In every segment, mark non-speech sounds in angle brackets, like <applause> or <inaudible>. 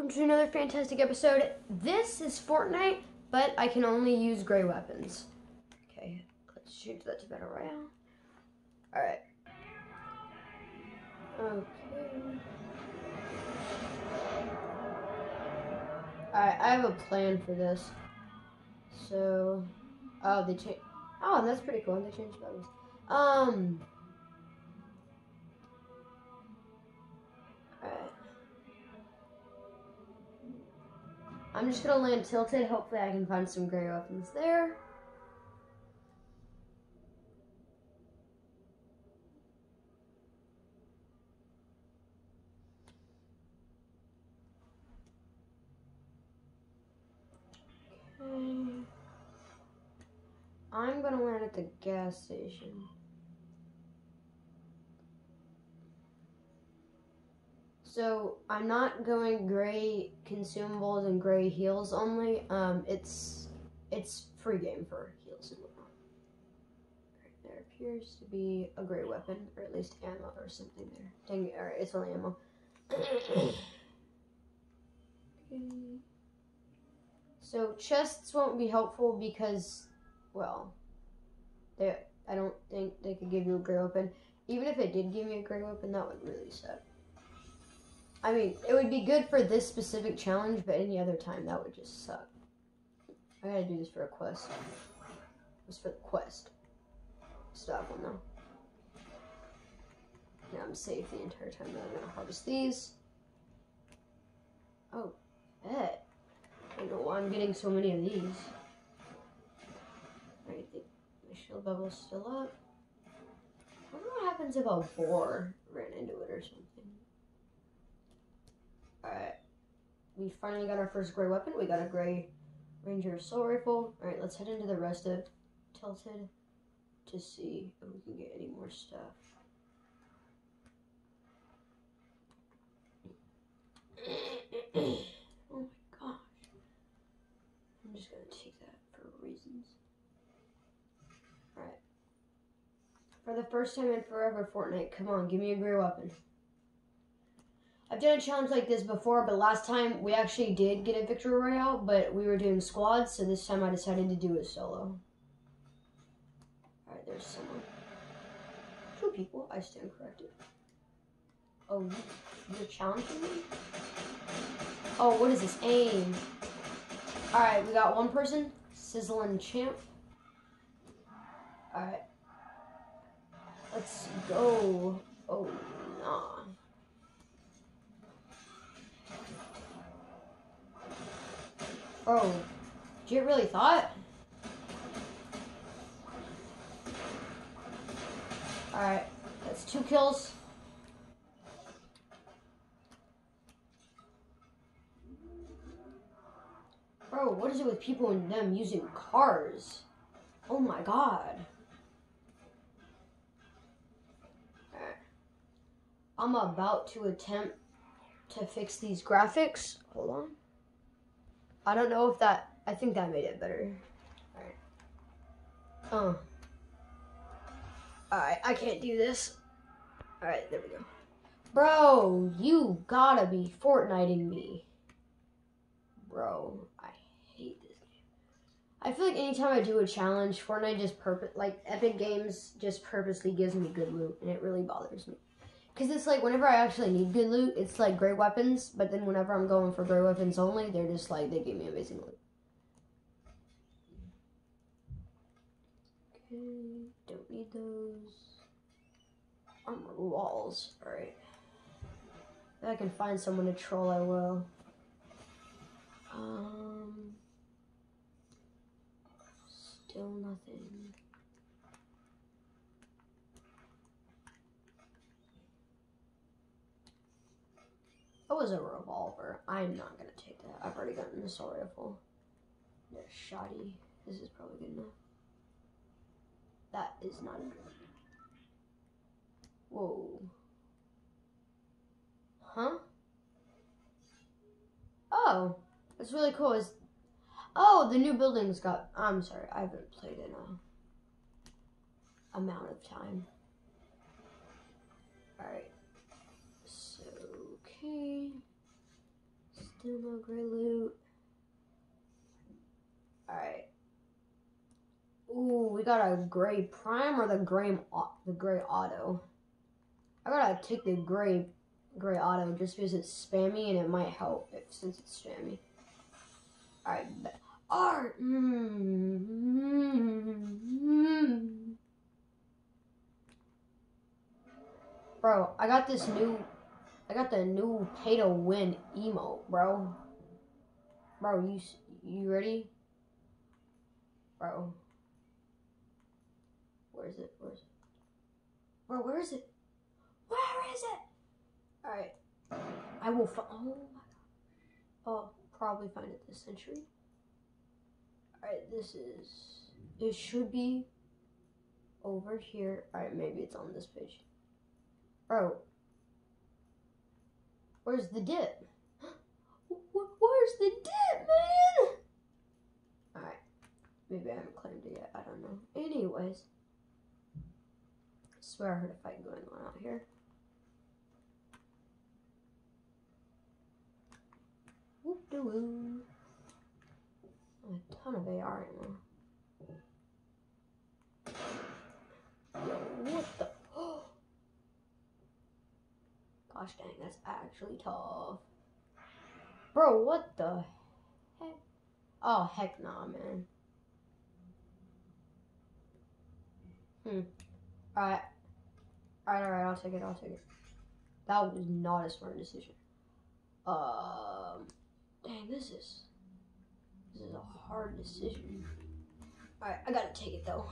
welcome to another fantastic episode. This is Fortnite, but I can only use gray weapons. Okay, let's change that to Battle Royale. Alright. Okay. Alright, I have a plan for this. So, oh, they changed. Oh, that's pretty cool. They changed weapons. Um. I'm just gonna land tilted. Hopefully, I can find some gray weapons there. Okay. I'm gonna land at the gas station. So I'm not going gray consumables and gray heals only. Um, it's it's free game for heals and whatnot. Right, there appears to be a gray weapon, or at least ammo or something there. Dang it! All right, it's only ammo. <coughs> okay. So chests won't be helpful because, well, they I don't think they could give you a gray weapon. Even if it did give me a gray weapon, that would really suck. I mean, it would be good for this specific challenge, but any other time that would just suck. I gotta do this for a quest. It's for the quest. Stop one though. Now I'm safe the entire time that I'm gonna harvest these. Oh, bet. I don't know why I'm getting so many of these. Alright, my shield bubble's still up. I wonder what happens if a boar ran into it or something. Alright. We finally got our first gray weapon. We got a gray ranger assault rifle. Alright, let's head into the rest of Tilted to see if we can get any more stuff. <clears throat> oh my gosh. I'm just gonna take that for reasons. Alright. For the first time in forever, Fortnite, come on, give me a gray weapon. I've done a challenge like this before, but last time we actually did get a victory royale, but we were doing squads, so this time I decided to do it solo. Alright, there's someone. Two people, I stand corrected. Oh, you're challenging me? Oh, what is this? Aim. Alright, we got one person. Sizzling Champ. Alright. Let's go. Oh, nah. Oh, did you really thought? Alright, that's two kills. Bro, what is it with people and them using cars? Oh my god. I'm about to attempt to fix these graphics. Hold on. I don't know if that, I think that made it better. Alright. Oh. Alright, I can't do this. Alright, there we go. Bro, you gotta be Fortniting me. Bro, I hate this game. I feel like anytime I do a challenge, Fortnite just purpose like Epic Games just purposely gives me good loot, and it really bothers me. Cause it's like whenever I actually need good loot, it's like great weapons. But then whenever I'm going for great weapons only, they're just like they give me amazing loot. Okay, don't need those. Armor walls. All right. If I can find someone to troll, I will. Um, still nothing. That was a revolver. I'm not gonna take that. I've already gotten the assault rifle. There's shoddy. This is probably good enough. That is not good. Whoa. Huh? Oh. What's really cool is, oh, the new buildings got, I'm sorry, I haven't played in a amount of time. Alright. Okay. Still no gray loot. Alright. Ooh, we got a gray prime or the gray the gray auto. I gotta take the gray gray auto just because it's spammy and it might help if since it's spammy. Alright, art. Mm-hmm. Bro, I got this new I got the new pay to win emote, bro. Bro, you you ready? Bro. Where is it? Where is it? Bro, where is it? Where is it? Alright. I will find. Oh my god. I'll probably find it this century. Alright, this is. It should be over here. Alright, maybe it's on this page. Bro. Where's the dip? <gasps> Where's the dip, man? Alright. Maybe I haven't claimed it yet. I don't know. Anyways. I swear I heard a fight going on out here. Whoop de woo. A ton of AR ammo. Yo, what the? Gosh dang, that's actually tough. Bro, what the heck? Oh, heck nah, man. Hmm. Alright. Alright, alright, I'll take it, I'll take it. That was not a smart decision. Um, dang, this is, this is a hard decision. Alright, I gotta take it though.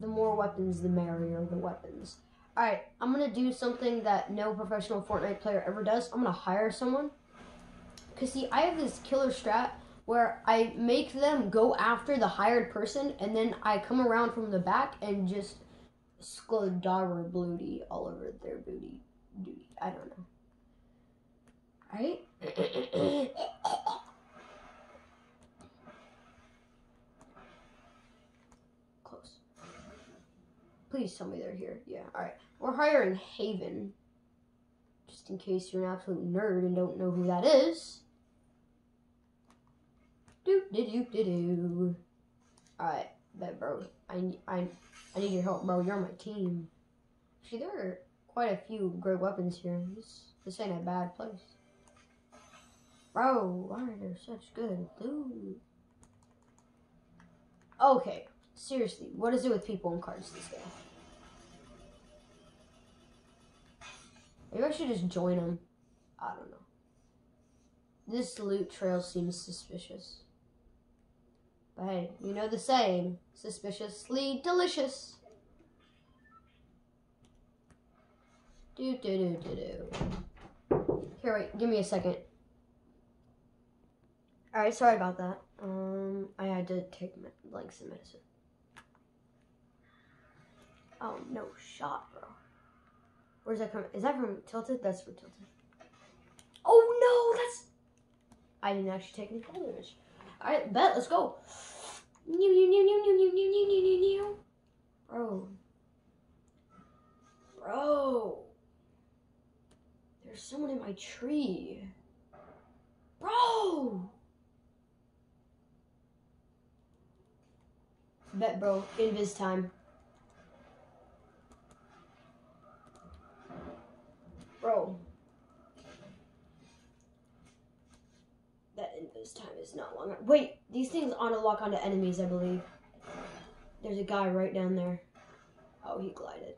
The more weapons, the merrier the weapons. Alright, I'm gonna do something that no professional Fortnite player ever does. I'm gonna hire someone. Cause see, I have this killer strat where I make them go after the hired person and then I come around from the back and just sklodara all over their booty duty. I don't know. Alright? <coughs> Close. Please tell me they're here. Yeah, alright. We're hiring Haven. Just in case you're an absolute nerd and don't know who that is. Doop de doop de doo. Alright, bet bro. I, I, I need your help, bro. You're on my team. See, there are quite a few great weapons here. This, this ain't a bad place. Bro, why are there such good loot? Okay, seriously, what is it with people and cards this game? Maybe I should just join them. I don't know. This loot trail seems suspicious. But hey, you know the saying, suspiciously delicious. Do do do do do. Here, wait, give me a second. Alright, sorry about that. Um, I had to take like some medicine. Oh, no shot, bro. Where's that coming? Is that from Tilted? That's from Tilted. Oh no, that's. I didn't actually take any damage. Alright, bet, let's go. New, new, new, new, new, new, new, new, new, new, new. Bro. Bro. There's someone in my tree. Bro. Bet, bro. Invis time. Bro. That invis time is not long. Wait, these things auto lock onto enemies, I believe. There's a guy right down there. Oh, he glided.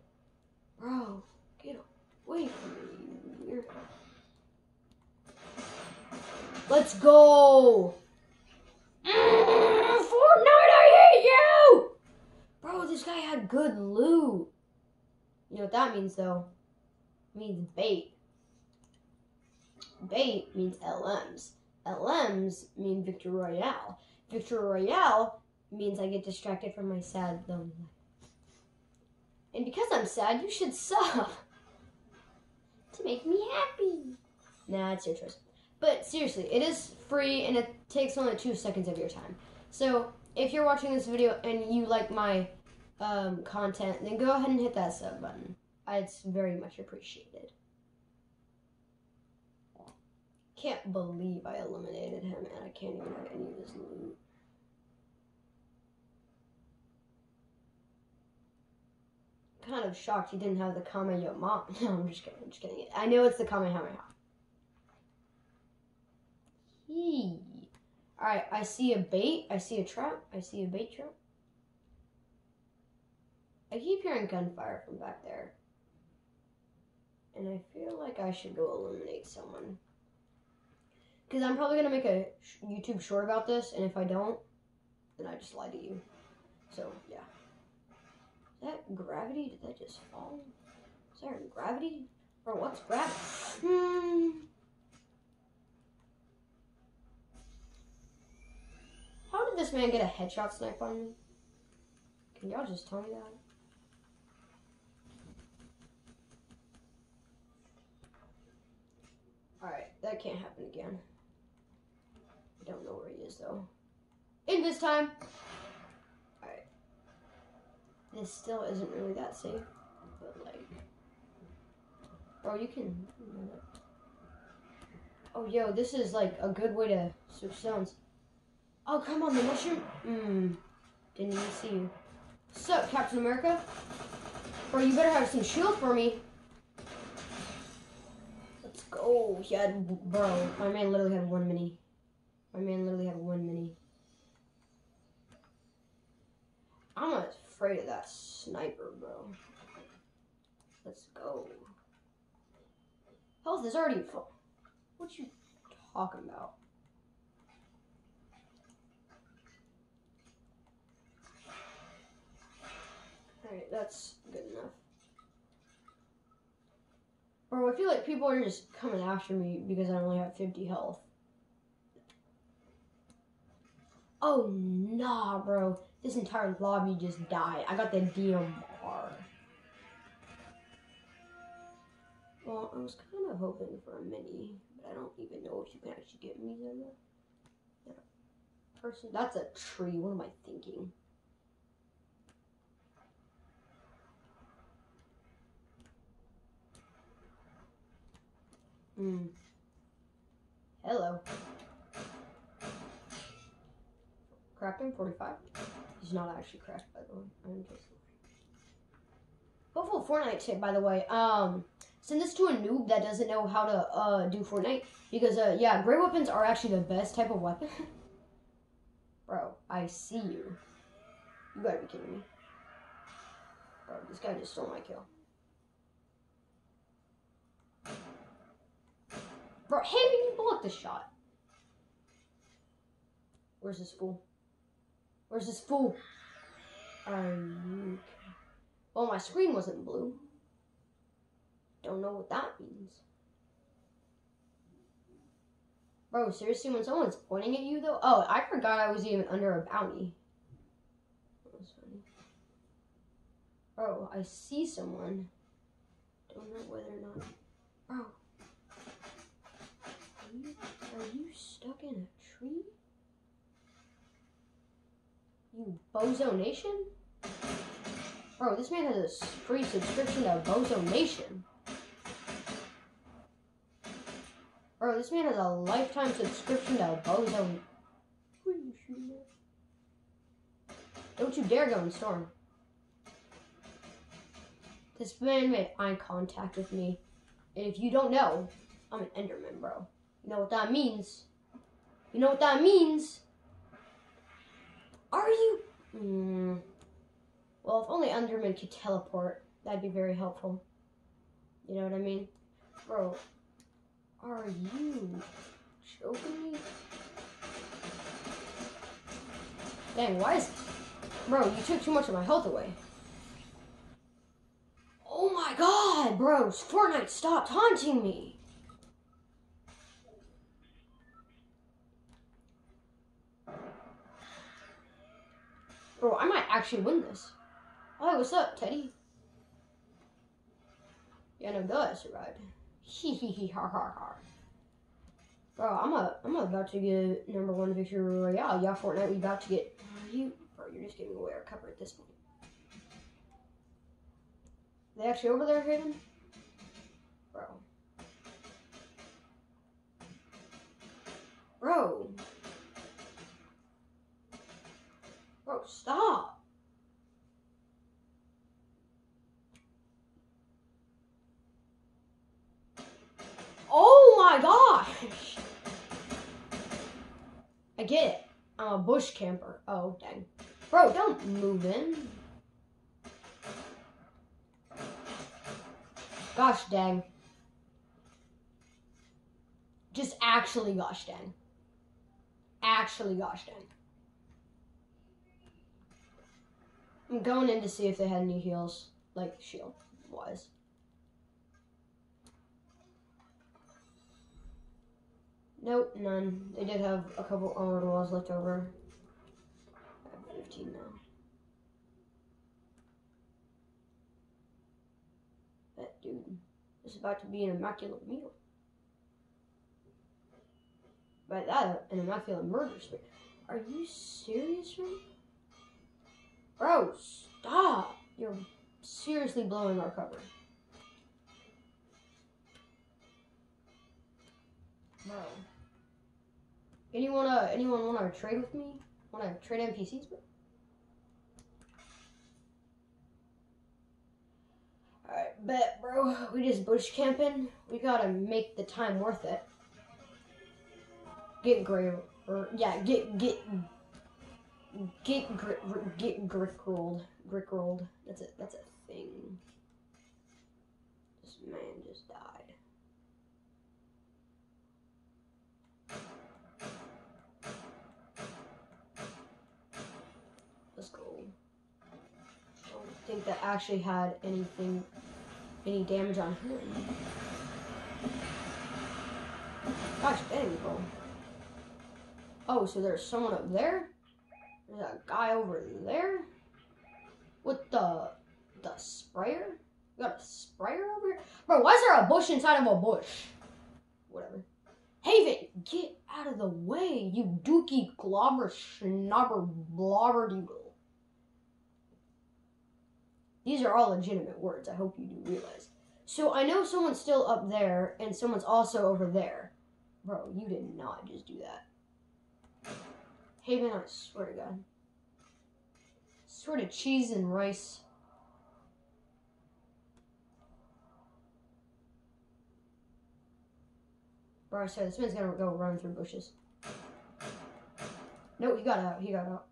Bro, get away from me, you Let's go! Mm, Fortnite, I hate you! Bro, this guy had good loot. You know what that means, though? means bait. Bait means LMs. LMs mean Victory Royale. Victory Royale means I get distracted from my sad, lonely life. And because I'm sad, you should sub <laughs> to make me happy. Nah, it's your choice. But seriously, it is free and it takes only two seconds of your time. So if you're watching this video and you like my um, content, then go ahead and hit that sub button. It's very much appreciated. Can't believe I eliminated him and I can't even have any of his loot. Kind of shocked he didn't have the Kamehameha. <laughs> No, I'm just kidding. I'm just kidding. I know it's the Kamehameha. Yee. Alright, I see a bait. I see a trap. I see a bait trap. I keep hearing gunfire from back there. And I feel like I should go eliminate someone. Because I'm probably going to make a YouTube short about this, and if I don't, then I just lie to you. So, yeah. Is that gravity? Did that just fall? Is there gravity? Or what's gravity? Hmm. How did this man get a headshot snipe on me? Can y'all just tell me that? Alright, that can't happen again. Don't know where he is though. In this time! Alright. This still isn't really that safe, but like. Oh, you can. Oh, yo, this is like a good way to switch zones. Oh, come on, the mushroom. Mmm. Didn't even see you. Sup, Captain America? Bro, you better have some shield for me. Let's go. He had, bro, my man literally had one mini. My man literally had one mini. I'm not afraid of that sniper, bro. Let's go. Health is already full. What you talking about? Alright, that's good enough. Bro, I feel like people are just coming after me because I only have 50 health. Oh, nah, bro. This entire lobby just died. I got the DMR. Well, I was kind of hoping for a mini, but I don't even know if you can actually get me there. Yeah. Person, that's a tree. What am I thinking? Hmm. Hello. Cracked him 45. He's not actually cracked, by the way. I'm just. Hopeful Fortnite tip, by the way. Um, send this to a noob that doesn't know how to uh do Fortnite because uh yeah, great weapons are actually the best type of weapon. <laughs> Bro, I see you. You gotta be kidding me. Bro, this guy just stole my kill. Bro, hey, you block the shot? Where's this fool? Where's this fool? Are you... Well, my screen wasn't blue. Don't know what that means. Bro, seriously, when someone's pointing at you, though? Oh, I forgot I was even under a bounty. Bro, I see someone. Don't know whether or not... Bro, you, are you stuck in a tree? You Bozo Nation? Bro, this man has a free subscription to Bozo Nation. Bro, this man has a lifetime subscription to Bozo. Don't you dare go in storm. This man made eye contact with me. And if you don't know, I'm an Enderman, bro. You know what that means? You know what that means? Are you? Mm. Well, if only Enderman could teleport, that'd be very helpful. You know what I mean? Bro, are you joking me? Dang, why is... Bro, you took too much of my health away. Oh my god, bros. Fortnite, stop taunting me. Bro, I might actually win this. Oh, what's up, Teddy? Yeah, no, duh, I survived. Hee hee hee ha ha ha. Bro, I'm a, I'm about to get number one victory royale. Yeah, Fortnite, we about to get you. Bro, you're just giving away our cover at this point. They actually over there, Hayden? Bro. Stop. Oh my gosh. I get it. I'm a bush camper. Oh, dang. Bro, don't move in. Gosh dang. Just actually gosh dang. Actually gosh dang. I'm going in to see if they had any heals, like shield wise. Nope, none. They did have a couple armored walls left over. I have 15 now. That dude is about to be an immaculate meal. By that, an immaculate murder spree. Are you serious, man? Bro, stop! You're seriously blowing our cover. Bro. Anyone, uh, anyone want to trade with me? Want to trade NPCs? Alright, bet, bro. We just bush camping. We gotta make the time worth it. Get gray, or yeah, get get get grit, get grick rolled, grick rolled. That's a That's a thing. This man just died. Let's go. I don't think that actually had anything, any damage on him. Gosh dang, bro. Oh, so there's someone up there? A guy over there? With the the sprayer? You got a sprayer over here? Bro, why is there a bush inside of a bush? Whatever. Haven, get out of the way, you dookie globber schnobber blobber doodle. These are all legitimate words, I hope you do realize. So I know someone's still up there and someone's also over there. Bro, you did not just do that. Haven, I swear to God. Swear to cheese and rice. Bro, swear, this man's gonna go run through bushes. No, he got out. He got out.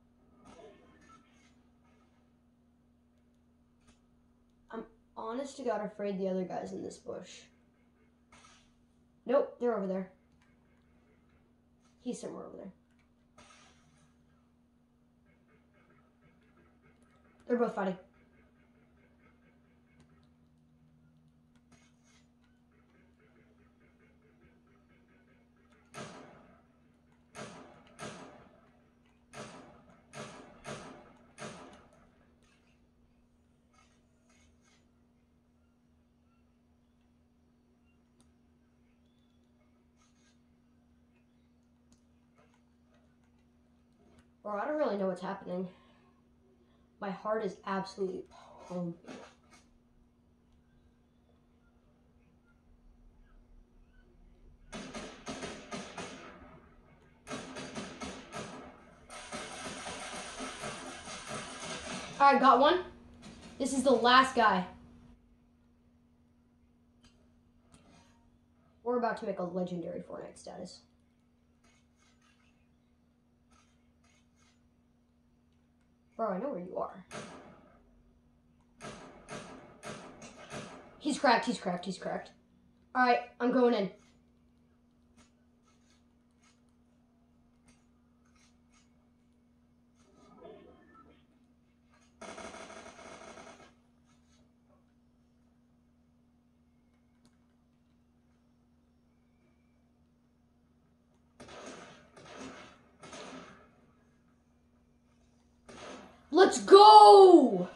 I'm honest to God afraid the other guy's in this bush. Nope, they're over there. He's somewhere over there. They're both fighting. Bro, I don't really know what's happening. My heart is absolutely pumping. Alright, got one. This is the last guy. We're about to make a legendary Fortnite status. Bro, I know where you are. He's cracked, he's cracked, he's cracked. Alright, I'm going in. Let's go!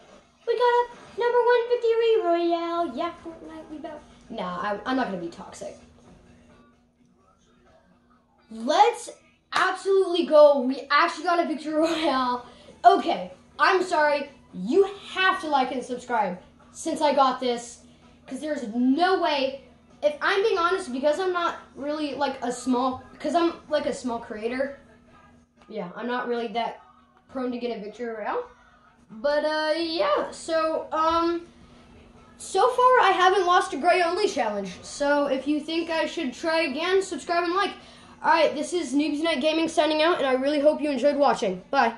We got a number 150 Royale. Yeah, Fortnite, we about. Nah, I, I'm not gonna be toxic. Let's absolutely go. We actually got a victory <laughs> royale. Okay, I'm sorry. You have to like and subscribe since I got this. Because there's no way, if I'm being honest, because I'm not really like a small, because I'm like a small creator. Yeah, I'm not really that prone to get a victory royale. But uh, yeah, so um, so far I haven't lost a gray only challenge. So if you think I should try again, subscribe and like. All right, this is Noobs Unite Gaming signing out, and I really hope you enjoyed watching. Bye.